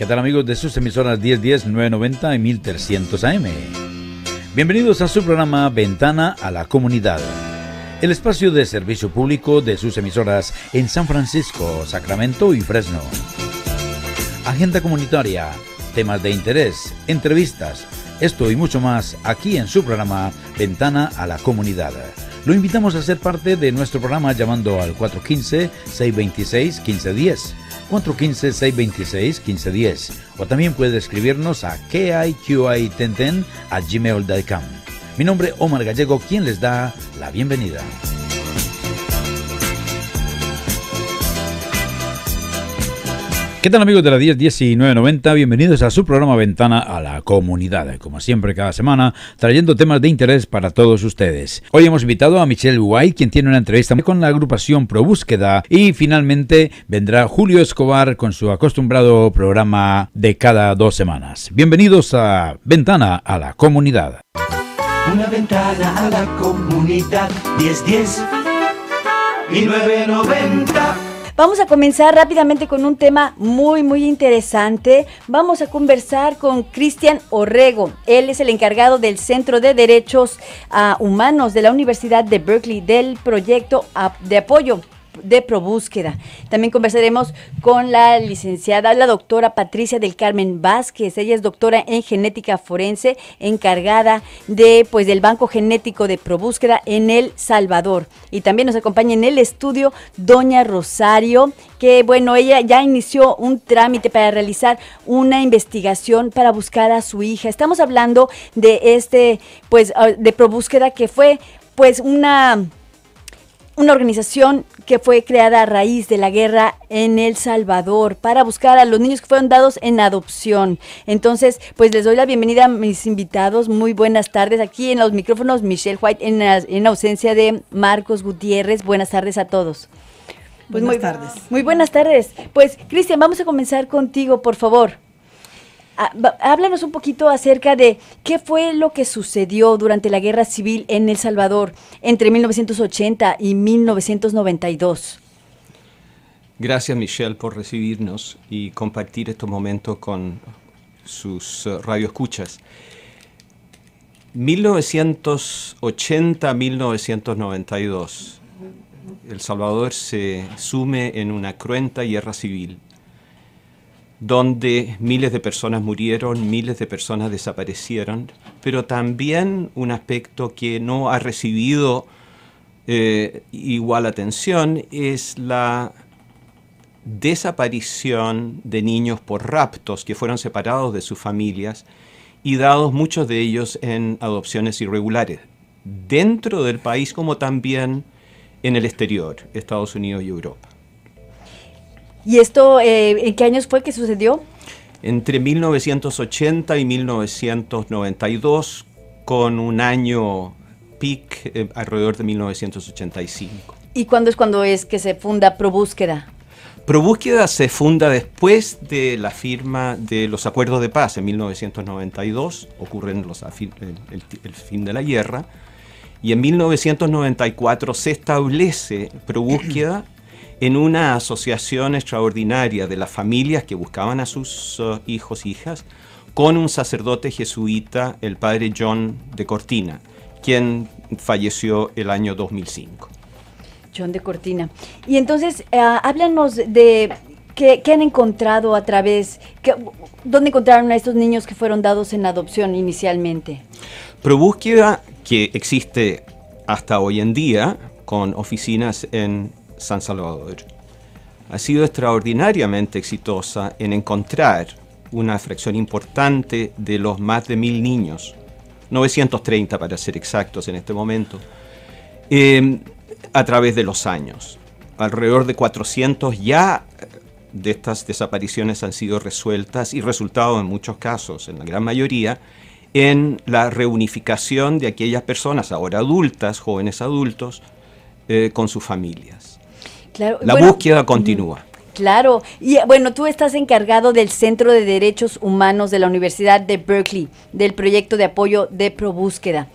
¿Qué tal amigos de sus emisoras 1010, 990 y 1300 AM? Bienvenidos a su programa Ventana a la Comunidad, el espacio de servicio público de sus emisoras en San Francisco, Sacramento y Fresno. Agenda comunitaria, temas de interés, entrevistas, esto y mucho más aquí en su programa Ventana a la Comunidad. Lo invitamos a ser parte de nuestro programa llamando al 415-626-1510 415-626-1510 o también puede escribirnos a kiqi1010 a gmail.com. Mi nombre Omar Gallego, quien les da la bienvenida. ¿Qué tal amigos de la 10 1990? Bienvenidos a su programa Ventana a la Comunidad. Como siempre cada semana, trayendo temas de interés para todos ustedes. Hoy hemos invitado a Michelle White, quien tiene una entrevista con la agrupación Pro Búsqueda. Y finalmente vendrá Julio Escobar con su acostumbrado programa de cada dos semanas. Bienvenidos a Ventana a la Comunidad. Una ventana a la comunidad 1010 y 990. Vamos a comenzar rápidamente con un tema muy, muy interesante. Vamos a conversar con Cristian Orrego. Él es el encargado del Centro de Derechos ah, Humanos de la Universidad de Berkeley del proyecto de apoyo de ProBúsqueda. También conversaremos con la licenciada, la doctora Patricia del Carmen Vázquez. Ella es doctora en genética forense, encargada de, pues, del Banco Genético de ProBúsqueda en El Salvador. Y también nos acompaña en el estudio Doña Rosario, que, bueno, ella ya inició un trámite para realizar una investigación para buscar a su hija. Estamos hablando de este, pues, ah, de ProBúsqueda que fue, pues, una una organización que fue creada a raíz de la guerra en El Salvador para buscar a los niños que fueron dados en adopción. Entonces, pues les doy la bienvenida a mis invitados. Muy buenas tardes. Aquí en los micrófonos, Michelle White, en, en ausencia de Marcos Gutiérrez. Buenas tardes a todos. Pues buenas tardes. Muy buenas tardes. Pues, Cristian, vamos a comenzar contigo, por favor. Ah, háblanos un poquito acerca de qué fue lo que sucedió durante la guerra civil en El Salvador entre 1980 y 1992. Gracias Michelle por recibirnos y compartir estos momentos con sus uh, radioescuchas. 1980-1992, El Salvador se sume en una cruenta guerra civil donde miles de personas murieron, miles de personas desaparecieron, pero también un aspecto que no ha recibido eh, igual atención es la desaparición de niños por raptos que fueron separados de sus familias y dados muchos de ellos en adopciones irregulares, dentro del país como también en el exterior, Estados Unidos y Europa. ¿Y esto eh, en qué años fue que sucedió? Entre 1980 y 1992, con un año peak eh, alrededor de 1985. ¿Y cuándo es cuando es que se funda ProBúsqueda? ProBúsqueda se funda después de la firma de los acuerdos de paz en 1992, ocurren los, el, el fin de la guerra, y en 1994 se establece ProBúsqueda en una asociación extraordinaria de las familias que buscaban a sus uh, hijos e hijas con un sacerdote jesuita, el padre John de Cortina, quien falleció el año 2005. John de Cortina. Y entonces, eh, háblanos de qué, han encontrado a través, dónde encontraron a estos niños que fueron dados en adopción inicialmente. ProBúsqueda, que existe hasta hoy en día, con oficinas en San Salvador ha sido extraordinariamente exitosa en encontrar una fracción importante de los más de mil niños, 930 para ser exactos en este momento, em, a través de los años. Alrededor de 400 ya de estas desapariciones han sido resueltas y resultado en muchos casos, en la gran mayoría, en la reunificación de aquellas personas, ahora adultas, jóvenes adultos, eh, con sus familias la búsqueda continúa. Claro, y bueno, tú estás encargado del Centro de Derechos Humanos de la Universidad de Berkeley, del proyecto de apoyo de ProBúsqueda.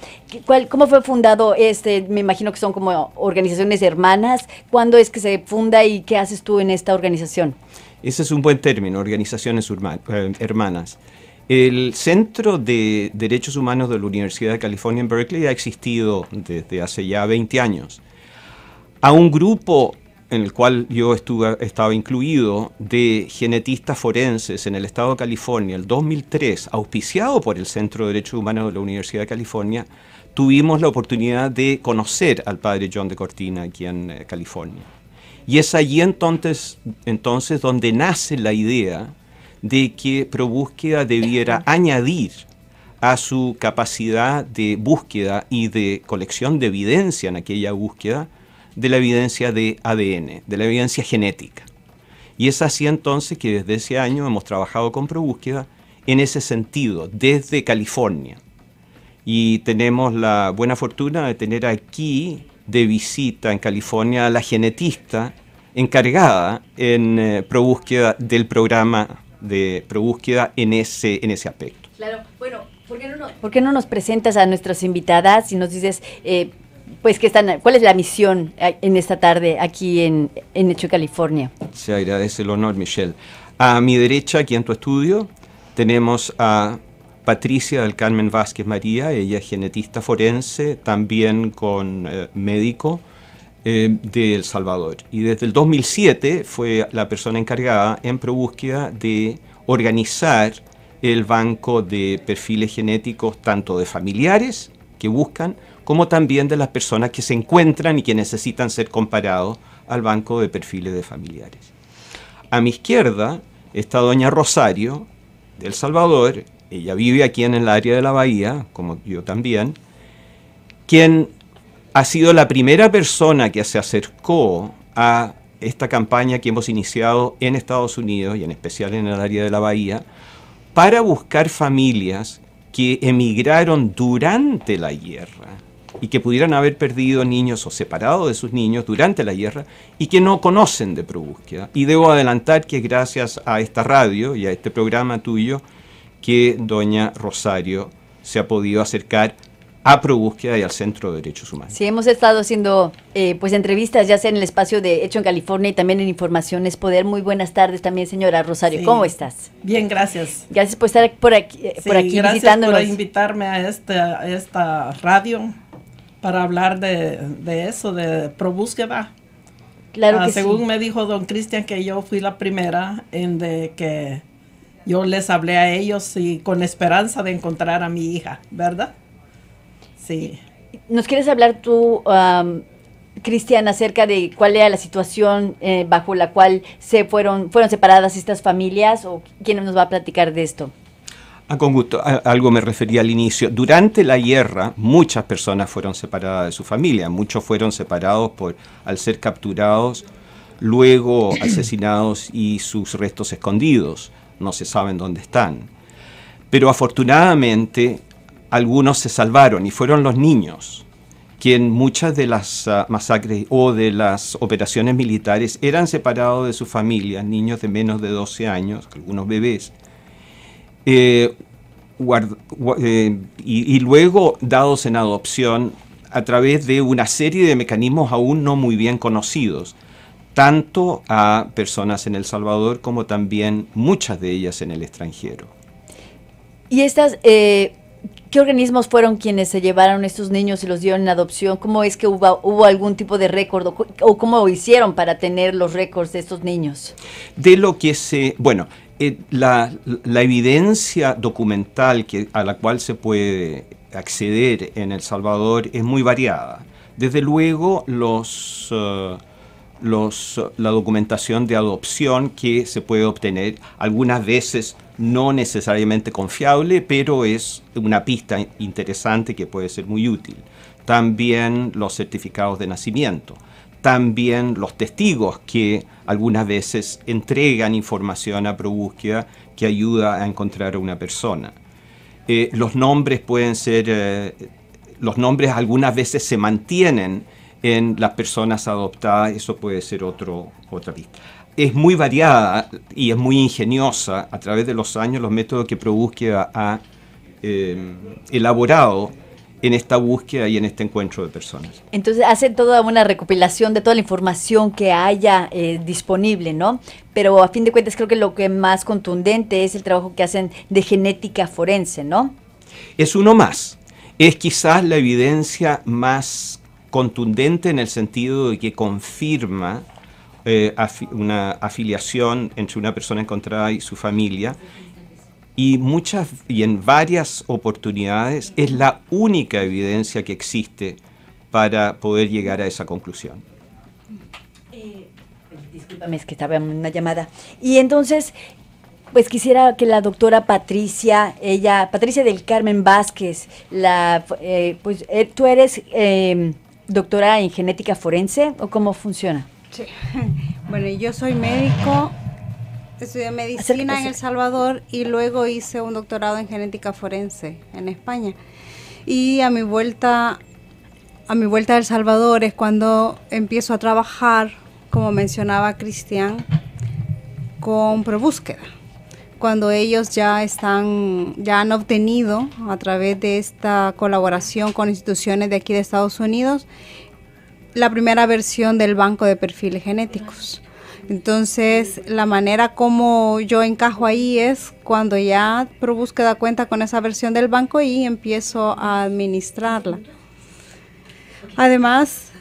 ¿Cuál, ¿Cómo fue fundado este? Me imagino que son como organizaciones hermanas. ¿Cuándo es que se funda y qué haces tú en esta organización? Ese es un buen término, organizaciones eh, hermanas. El Centro de Derechos Humanos de la Universidad de California en Berkeley ha existido desde hace ya 20 años. A un grupo en el cual yo estuve, estaba incluido de genetistas forenses en el estado de California, el 2003, auspiciado por el Centro de Derechos Humanos de la Universidad de California, tuvimos la oportunidad de conocer al padre John de Cortina aquí en eh, California. Y es allí entonces, entonces donde nace la idea de que ProBúsqueda debiera añadir a su capacidad de búsqueda y de colección de evidencia en aquella búsqueda, de la evidencia de ADN, de la evidencia genética. Y es así entonces que desde ese año hemos trabajado con ProBúsqueda en ese sentido, desde California. Y tenemos la buena fortuna de tener aquí de visita en California a la genetista encargada en eh, ProBúsqueda del programa de ProBúsqueda en ese, en ese aspecto. Claro, bueno, ¿por qué no, nos presentas a nuestras invitadas y nos dices, eh, pues, que están, cuál es la misión eh, en esta tarde aquí en, en Hecho, California? Se agradece el honor, Michelle. A mi derecha, aquí en tu estudio, tenemos a Patricia del Carmen Vázquez María, ella es genetista forense, también con eh, médico eh, de El Salvador. Y desde el 2007 fue la persona encargada en ProBúsqueda de organizar el banco de perfiles genéticos tanto de familiares que buscan como también de las personas que se encuentran y que necesitan ser comparados al banco de perfiles de familiares. A mi izquierda está doña Rosario del Salvador, ella vive aquí en el área de la bahía, como yo también, quien ha sido la primera persona que se acercó a esta campaña que hemos iniciado en Estados Unidos y en especial en el área de la Bahía, para buscar familias que emigraron durante la guerra y que pudieran haber perdido niños o separado de sus niños durante la guerra y que no conocen de ProBúsqueda. Y debo adelantar que gracias a esta radio y a este programa tuyo que doña Rosario se ha podido acercar a ProBúsqueda y al Centro de Derechos Humanos. Sí, hemos estado haciendo eh, pues entrevistas, ya sea en el espacio de Hecho en California y también en Informaciones Poder. Muy buenas tardes también, señora Rosario. ¿Cómo estás? Bien, gracias. Gracias por estar por aquí, eh, por aquí gracias por invitarme a esta, esta radio para hablar de, eso, de ProBúsqueda. Claro ah, que según me dijo don Cristian que yo fui la primera en de que yo les hablé a ellos y con esperanza de encontrar a mi hija, ¿verdad? Sí. ¿Nos quieres hablar tú, Cristian, acerca de cuál era la situación eh, bajo la cual se fueron, fueron separadas estas familias o quién nos va a platicar de esto? Ah, con gusto, algo me refería al inicio. Durante la guerra, muchas personas fueron separadas de su familia, muchos fueron separados por, al ser capturados, luego asesinados y sus restos escondidos. No se saben dónde están. Pero afortunadamente algunos se salvaron y fueron los niños, quien muchas de las ah, masacres o de las operaciones militares eran separados de sus familias, niños de menos de 12 años, algunos bebés, eh, eh, y, y luego dados en adopción a través de una serie de mecanismos aún no muy bien conocidos, tanto a personas en El Salvador como también muchas de ellas en el extranjero. Y estas eh, ¿Qué organismos fueron quienes se llevaron estos niños y los dieron en adopción? ¿Cómo es que hubo, hubo algún tipo de récord o, cómo hicieron para tener los récords de estos niños? De lo que se, bueno, eh, la, evidencia documental que, a la cual se puede acceder en El Salvador es muy variada. Desde luego, los... Eh, los, la documentación de adopción que se puede obtener, algunas veces no necesariamente confiable, pero es una pista interesante que puede ser muy útil. También los certificados de nacimiento, también los testigos que algunas veces entregan información a ProBúsqueda que ayuda a encontrar a una persona. Eh, los nombres pueden ser, eh, los nombres algunas veces se mantienen en las personas adoptadas, eso puede ser otro, otra pista. Es muy variada y es muy ingeniosa a través de los años los métodos que ProBúsqueda ha eh, elaborado en esta búsqueda y en este encuentro de personas. Entonces hacen toda una recopilación de toda la información que haya eh, disponible, ¿no? Pero a fin de cuentas creo que lo que más contundente es el trabajo que hacen de genética forense, ¿no? Es uno más. Es quizás la evidencia más contundente en el sentido de que confirma eh, una afiliación entre una persona encontrada y su familia y muchas y en varias oportunidades es la única evidencia que existe para poder llegar a esa conclusión. Eh, discúlpame, es que estaba en una llamada. Y entonces, pues quisiera que la doctora Patricia, ella, Patricia del Carmen Vázquez, la, eh, pues eh, tú eres em, doctora en genética forense o cómo funciona? Sí. Bueno, yo soy médico Estudié medicina en El Salvador y luego hice un doctorado en genética forense en España. Y a mi vuelta a mi vuelta a El Salvador es cuando empiezo a trabajar, como mencionaba Cristian, con ProBúsqueda. Cuando ellos ya están, ya han obtenido a través de esta colaboración con instituciones de aquí de Estados Unidos la primera versión del banco de perfiles genéticos. Entonces, la manera como yo encajo ahí es cuando ya ProBúsqueda cuenta con esa versión del banco y empiezo a administrarla. Además,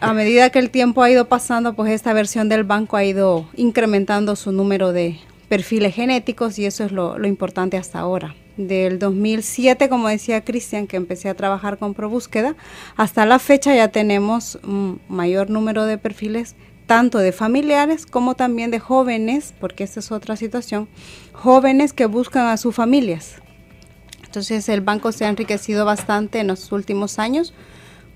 a medida que el tiempo ha ido pasando, pues esta versión del banco ha ido incrementando su número de perfiles genéticos y eso es lo, importante hasta ahora. Del 2007, como decía Cristian, que empecé a trabajar con ProBúsqueda, hasta la fecha ya tenemos un mayor número de perfiles tanto de familiares como también de jóvenes, porque esta es otra situación, jóvenes que buscan a sus familias. Entonces el banco se ha enriquecido bastante en los últimos años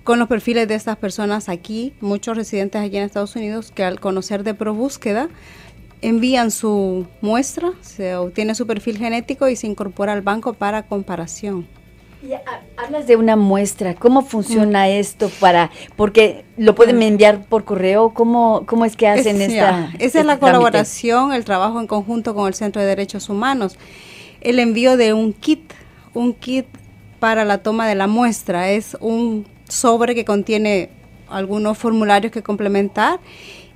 con los perfiles de estas personas aquí, muchos residentes allí en Estados Unidos que al conocer de ProBúsqueda envían su muestra, se obtiene su perfil genético y se incorpora al banco para comparación hablas de una muestra, ¿cómo funciona mm. esto para, porque lo pueden mm. enviar por correo, ¿cómo, cómo es que hacen esta? esa es la este colaboración, el trabajo en conjunto con el Centro de Derechos Humanos, el envío de un kit, un kit para la toma de la muestra, es un sobre que contiene algunos formularios que complementar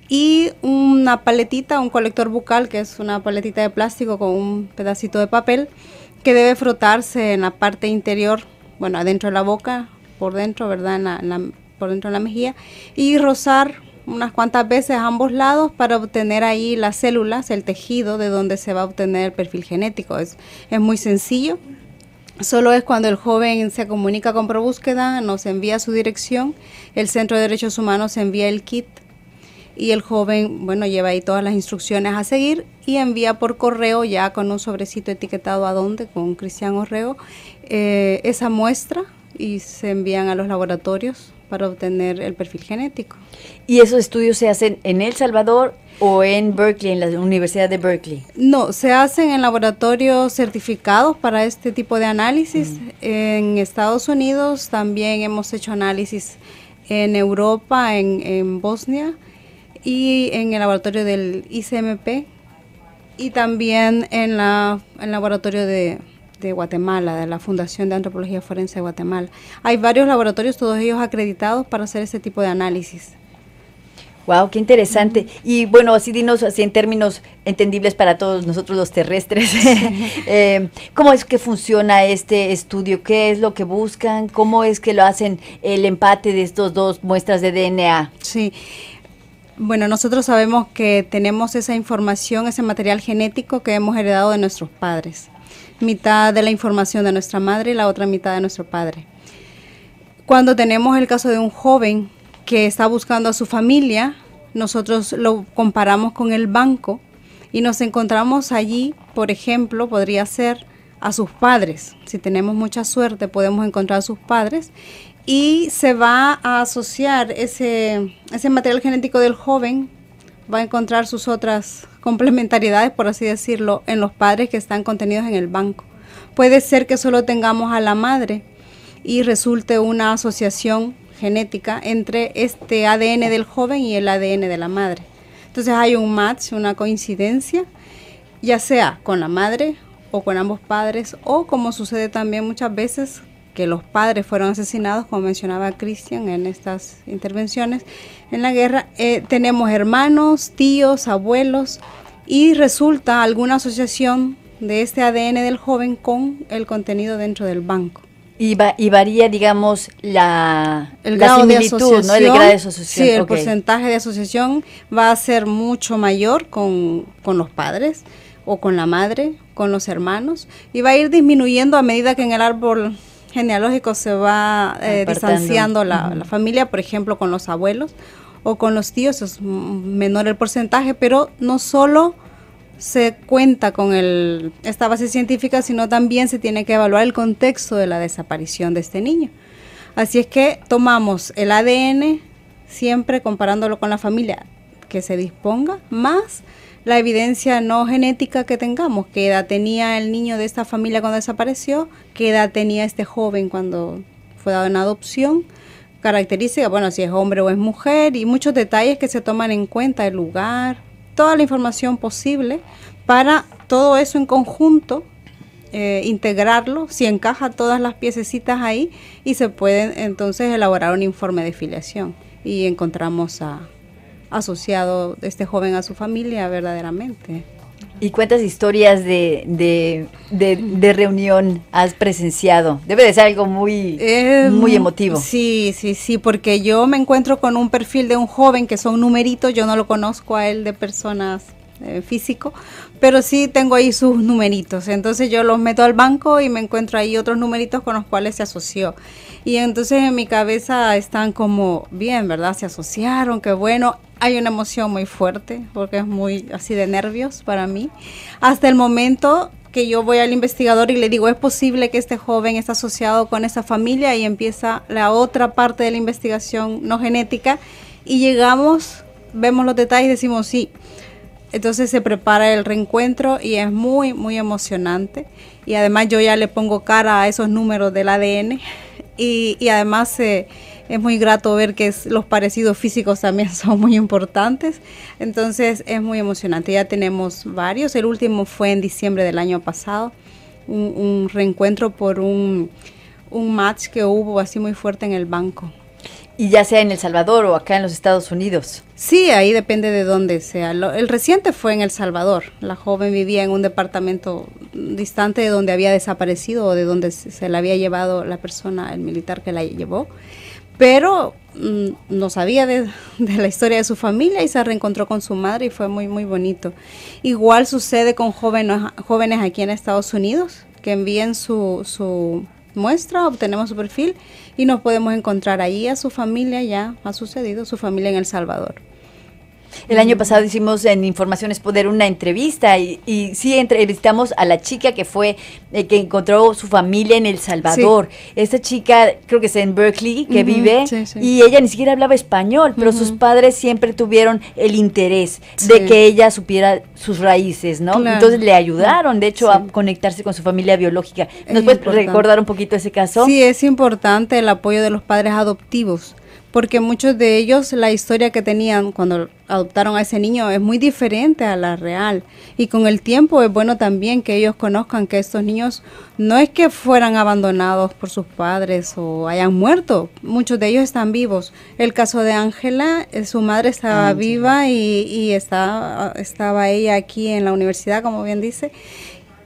y una paletita, un colector bucal, que es una paletita de plástico con un pedacito de papel que debe frotarse en la parte interior, bueno, adentro de la boca, por dentro, ¿verdad? por dentro de la mejilla, y rozar unas cuantas veces a ambos lados para obtener ahí las células, el tejido de donde se va a obtener el perfil genético. Es, es muy sencillo. Solo es cuando el joven se comunica con ProBúsqueda, nos envía su dirección, el Centro de Derechos Humanos envía el kit y el joven, bueno, lleva ahí todas las instrucciones a seguir y envía por correo ya con un sobrecito etiquetado a dónde, con Cristian Orrego, eh, esa muestra y se envían a los laboratorios para obtener el perfil genético. ¿Y esos estudios se hacen en El Salvador o en Berkeley, en la Universidad de Berkeley? No, se hacen en laboratorios certificados para este tipo de análisis. En Estados Unidos también hemos hecho análisis en Europa, en, en Bosnia y en el laboratorio del ICMP y también en la, el laboratorio de, de Guatemala, de la Fundación de Antropología Forense de Guatemala. Hay varios laboratorios, todos ellos acreditados para hacer ese tipo de análisis. Wow, qué interesante. Y bueno, así dinos así en términos entendibles para todos nosotros los terrestres. eh, ¿Cómo es que funciona este estudio? ¿Qué es lo que buscan? ¿Cómo es que lo hacen el empate de estos dos muestras de DNA? Sí. Bueno, nosotros sabemos que tenemos esa información, ese material genético que hemos heredado de nuestros padres. Mitad de la información de nuestra madre y la otra mitad de nuestro padre. Cuando tenemos el caso de un joven que está buscando a su familia, nosotros lo comparamos con el banco y nos encontramos allí, por ejemplo, podría ser a sus padres. Si tenemos mucha suerte, podemos encontrar a sus padres y se va a asociar ese, ese material genético del joven, va a encontrar sus otras complementariedades, por así decirlo, en los padres que están contenidos en el banco. Puede ser que solo tengamos a la madre y resulte una asociación genética entre este ADN del joven y el ADN de la madre. Entonces hay un match, una coincidencia, ya sea con la madre o con ambos padres, o como sucede también muchas veces que los padres fueron asesinados, como mencionaba Cristian en estas intervenciones en la guerra, eh, tenemos hermanos, tíos, abuelos y resulta alguna asociación de este ADN del joven con el contenido dentro del banco. Y, varía, digamos, la, el grado de asociación, ¿no? El grado de asociación. Sí, el porcentaje de asociación va a ser mucho mayor con, con los padres o con la madre, con los hermanos, y va a ir disminuyendo a medida que en el árbol genealógico se va eh, distanciando la, la, familia, por ejemplo, con los abuelos o con los tíos, es menor el porcentaje, pero no solo se cuenta con el, esta base científica, sino también se tiene que evaluar el contexto de la desaparición de este niño. Así es que tomamos el ADN, siempre comparándolo con la familia que se disponga, más la evidencia no genética que tengamos, qué edad tenía el niño de esta familia cuando desapareció, qué edad tenía este joven cuando fue dado en adopción, características, bueno, si es hombre o es mujer, y muchos detalles que se toman en cuenta, el lugar, toda la información posible para todo eso en conjunto, eh, integrarlo, si encaja todas las piececitas ahí y se puede entonces elaborar un informe de filiación. Y encontramos a, asociado este joven a su familia verdaderamente. ¿Y cuántas historias de, de, reunión has presenciado? Debe de ser algo muy, eh, muy emotivo. Sí, sí, sí, porque yo me encuentro con un perfil de un joven que son numeritos, yo no lo conozco a él de personas eh, físico, pero sí tengo ahí sus numeritos. Entonces yo los meto al banco y me encuentro ahí otros numeritos con los cuales se asoció. Y entonces en mi cabeza están como, bien, ¿verdad? Se asociaron, qué bueno hay una emoción muy fuerte porque es muy así de nervios para mí. Hasta el momento que yo voy al investigador y le digo, ¿es posible que este joven esté asociado con esa familia? Y empieza la otra parte de la investigación no genética y llegamos, vemos los detalles y decimos sí. Entonces se prepara el reencuentro y es muy, muy emocionante. Y además yo ya le pongo cara a esos números del ADN y, y además se es muy grato ver que los parecidos físicos también son muy importantes. Entonces es muy emocionante. Ya tenemos varios. El último fue en diciembre del año pasado, un, reencuentro por un, un match que hubo así muy fuerte en el banco. Y ya sea en El Salvador o acá en los Estados Unidos. Sí, ahí depende de dónde sea. el reciente fue en El Salvador. La joven vivía en un departamento distante de donde había desaparecido o de donde se, se la había llevado la persona, el militar que la llevó pero mm, no sabía de, la historia de su familia y se reencontró con su madre y fue muy, muy bonito. Igual sucede con jóvenes, jóvenes aquí en Estados Unidos que envíen su, su muestra, obtenemos su perfil y nos podemos encontrar ahí a su familia, ya ha sucedido, su familia en El Salvador. El año pasado hicimos en Informaciones Poder una entrevista y, y sí entrevistamos a la chica que fue, eh, que encontró su familia en El Salvador. Esta chica, creo que es en Berkeley, que vive, y ella ni siquiera hablaba español, pero sus padres siempre tuvieron el interés de que ella supiera sus raíces, ¿no? Entonces le ayudaron, de hecho, a conectarse con su familia biológica. ¿Nos puedes recordar un poquito ese caso? Sí, es importante el apoyo de los padres adoptivos porque muchos de ellos la historia que tenían cuando adoptaron a ese niño es muy diferente a la real. Y con el tiempo es bueno también que ellos conozcan que estos niños no es que fueran abandonados por sus padres o hayan muerto, muchos de ellos están vivos. El caso de Ángela, eh, su madre estaba viva y, y estaba, estaba ella aquí en la universidad, como bien dice,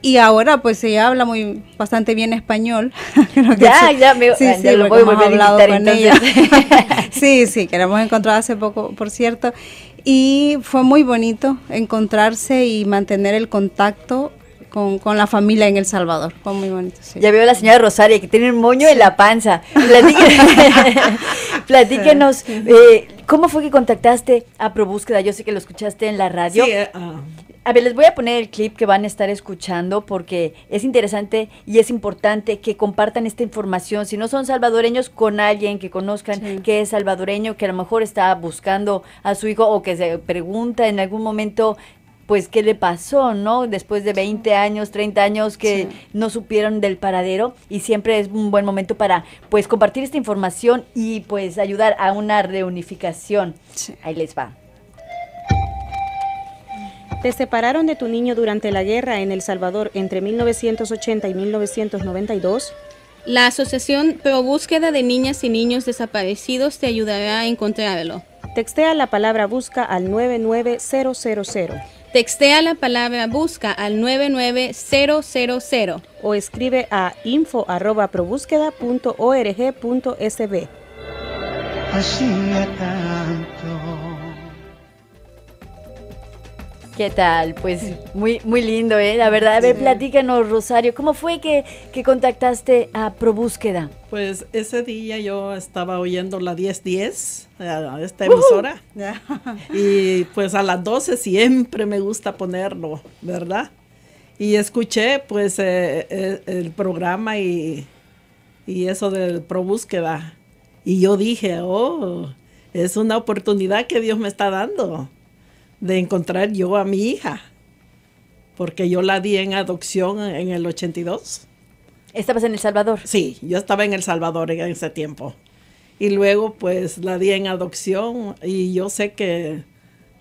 y ahora pues ella habla muy bastante bien español. ya, ya, me, sí, sí, lo voy a volver a con ella. sí, sí, que la hemos encontrado hace poco, por cierto. Y fue muy bonito encontrarse y mantener el contacto con, con, la familia en El Salvador. Fue muy bonito, sí. Ya veo a la señora Rosaria que tiene un moño en la panza. Platíquenos, eh, ¿cómo fue que contactaste a ProBúsqueda? Yo sé que lo escuchaste en la radio. Sí, uh, a ver, les voy a poner el clip que van a estar escuchando porque es interesante y es importante que compartan esta información. Si no son salvadoreños, con alguien que conozcan que es salvadoreño, que a lo mejor está buscando a su hijo o que se pregunta en algún momento pues qué le pasó, ¿no? Después de 20 años, 30 años que no supieron del paradero y siempre es un buen momento para pues compartir esta información y pues ayudar a una reunificación. Ahí les va. Te separaron de tu niño durante la guerra en El Salvador entre 1980 y 1992. La Asociación Pro Búsqueda de Niñas y Niños Desaparecidos te ayudará a encontrarlo. Textea la palabra busca al 99000. Textea la palabra busca al 99000 o escribe a info@probúsqueda.org.sb. ¿Qué tal? Pues muy, muy lindo, ¿eh? La verdad, a ver, platícanos, Rosario, ¿cómo fue que, que contactaste a ProBúsqueda? Pues ese día yo estaba oyendo la 1010, esta emisora, y pues a las 12 siempre me gusta ponerlo, ¿verdad? Y escuché pues eh, eh, el programa y, y eso del ProBúsqueda, y yo dije, oh, es una oportunidad que Dios me está dando de encontrar yo a mi hija, porque yo la di en adopción en el 82. ¿Estabas en El Salvador? Sí, yo estaba en El Salvador en ese tiempo. Y luego pues la di en adopción y yo sé que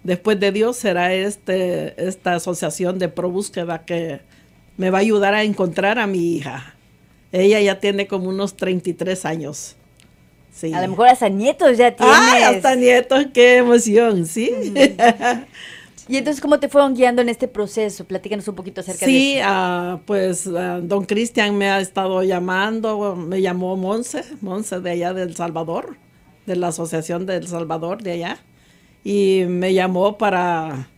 después de Dios será este, esta asociación de pro búsqueda que me va a ayudar a encontrar a mi hija. Ella ya tiene como unos 33 años. A lo mejor hasta nietos ya tienes. ¡Ay, hasta nietos! ¡Qué emoción! Sí. Y entonces, ¿cómo te fueron guiando en este proceso? Platícanos un poquito acerca de eso. Sí, ah, pues ah, don Cristian me ha estado llamando, me llamó Monse, Monse de allá del Salvador, de la Asociación del Salvador de allá, y me llamó para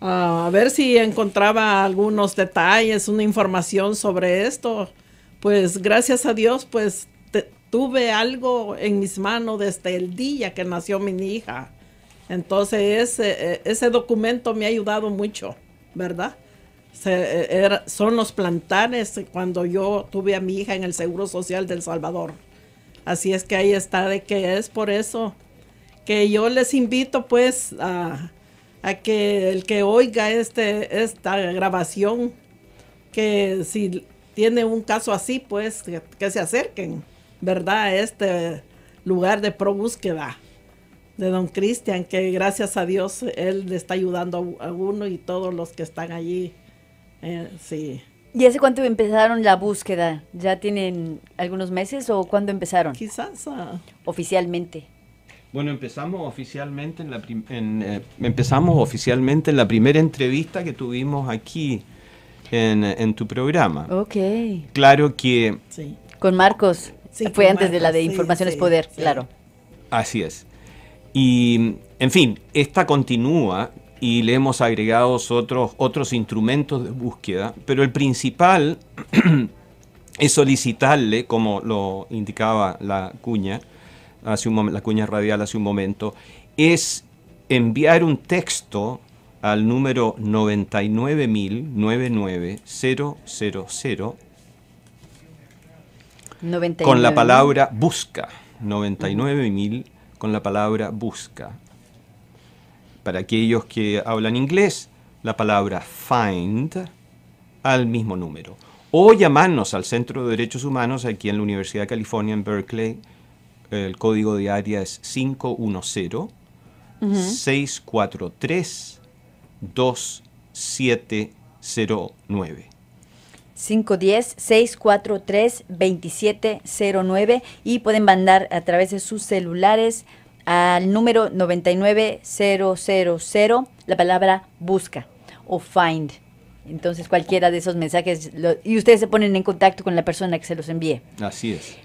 ah, ver si encontraba algunos detalles, una información sobre esto. Pues gracias a Dios, pues tuve algo en mis manos desde el día que nació mi hija. Entonces ese, eh, ese documento me ha ayudado mucho, ¿verdad? Eh, son los plantanes cuando yo tuve a mi hija en el Seguro Social del Salvador. Así es que ahí está de que es por eso que yo les invito pues a, que el que oiga este, esta grabación, que si tiene un caso así, pues que se acerquen. ¿Verdad? Este lugar de pro búsqueda de don Cristian, que gracias a Dios él le está ayudando a uno y todos los que están allí. Eh, sí. ¿Y hace cuánto empezaron la búsqueda? ¿Ya tienen algunos meses o cuándo empezaron? Quizás. Ah. Oficialmente. Bueno, empezamos oficialmente en la eh, empezamos oficialmente en la primera entrevista que tuvimos aquí en, en tu programa. Ok. Claro que. Sí. Con Marcos. Fue antes de la de Información es Poder, claro. Así es. Y, en fin, esta continúa y le hemos agregado otros, otros instrumentos de búsqueda, pero el principal es solicitarle, como lo indicaba la cuña, hace un la cuña radial hace un momento, es enviar un texto al número 99000 con la palabra busca. 99.000 con la palabra busca. Para aquellos que hablan inglés, la palabra find al mismo número. O llamarnos al Centro de Derechos Humanos aquí en la Universidad de California en Berkeley. El código de área es 510 643 2709. 510-643-2709 y pueden mandar a través de sus celulares al número 99000 la palabra busca o find. Entonces cualquiera de esos mensajes y ustedes se ponen en contacto con la persona que se los envíe. Así es.